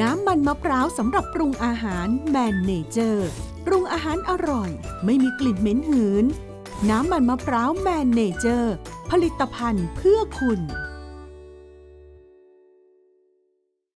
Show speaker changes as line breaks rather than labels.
น้ำมันมะพร้าวสำหรับปรุงอาหารแมนเนเจอร์ปรุงอาหารอร่อย ไม่มีกลิ่นเหม็นหืน น้ำมันมะพร้าวแมนเนเจอร์ ผลิตภัณฑ์เพื่อคุณ